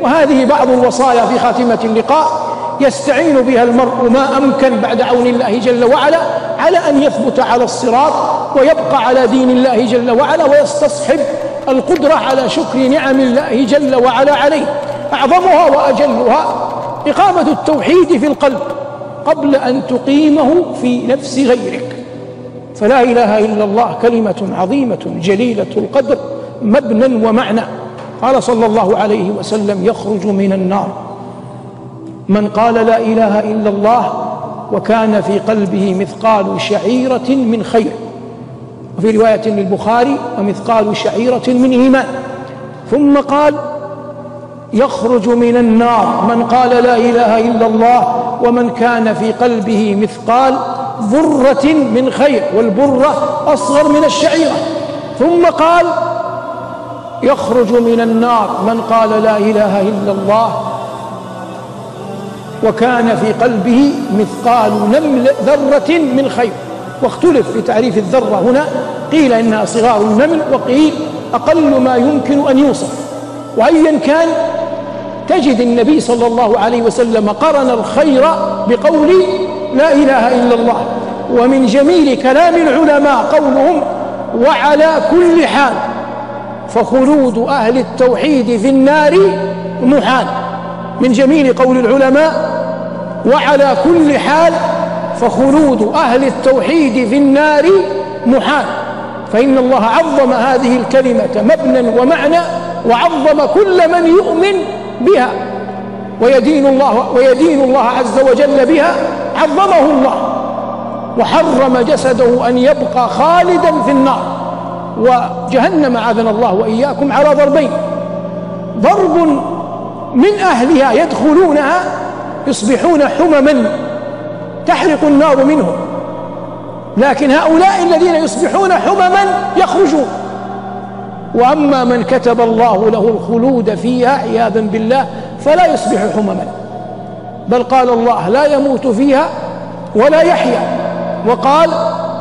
وهذه بعض الوصايا في خاتمة اللقاء يستعين بها المرء ما أمكن بعد عون الله جل وعلا على أن يثبت على الصراط ويبقى على دين الله جل وعلا ويستصحب القدرة على شكر نعم الله جل وعلا عليه. أعظمها وأجلها إقامة التوحيد في القلب قبل أن تقيمه في نفس غيرك. فلا إله إلا الله كلمة عظيمة جليلة القدر مبنى ومعنى. قال صلى الله عليه وسلم يخرج من النار. من قال لا إله إلا الله وكان في قلبه مثقال شعيرة من خير. وفي رواية للبخاري ومثقال شعيرة من إيمان. ثم قال يخرج من النار. من قال لا إله إلا الله ومن كان في قلبه مثقال ذرة من خير والبرة أصغر من الشعيرة. ثم قال يخرج من النار. من قال لا إله إلا الله وكان في قلبه مثقال نمل ذرة من خير. واختلف في تعريف الذرة هنا. قيل إنها صغار النمل وقيل أقل ما يمكن أن يوصف. وأيا كان تجد النبي صلى الله عليه وسلم قرن الخير بقول لا إله إلا الله. ومن جميل كلام العلماء قولهم وعلى كل حال فخلود أهل التوحيد في النار محال. من جميل قول العلماء وعلى كل حال فخلود أهل التوحيد في النار محال. فإن الله عظم هذه الكلمة مبنى ومعنى وعظم كل من يؤمن بها. ويدين الله ويدين الله عز وجل بها عظمه الله. وحرم جسده أن يبقى خالدا في النار. وجهنم عاذنا الله وإياكم على ضربين. ضرب من أهلها يدخلونها يصبحون حمما تحرق النار منهم. لكن هؤلاء الذين يصبحون حمما يخرجون. وأما من كتب الله له الخلود فيها عياذا بالله فلا يصبح حمما. بل قال الله لا يموت فيها ولا يحيا. وقال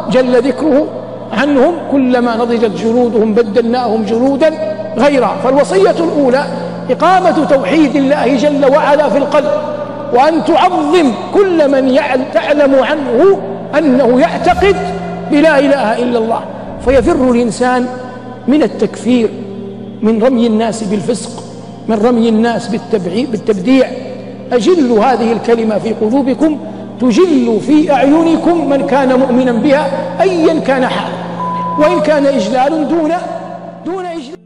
جل ذكره عنهم كلما نضجت جلودهم بدلناهم جلودا غيرها. فالوصية الأولى إقامة توحيد الله جل وعلا في القلب وأن تعظم كل من تعلم عنه أنه يعتقد بلا إله إلا الله. فيفر الإنسان من التكفير من رمي الناس بالفسق من رمي الناس بالتبديع. أجل هذه الكلمة في قلوبكم تجل في أعينكم من كان مؤمنا بها أيا كان حاله وإن كان إجلال دون دون إجلال.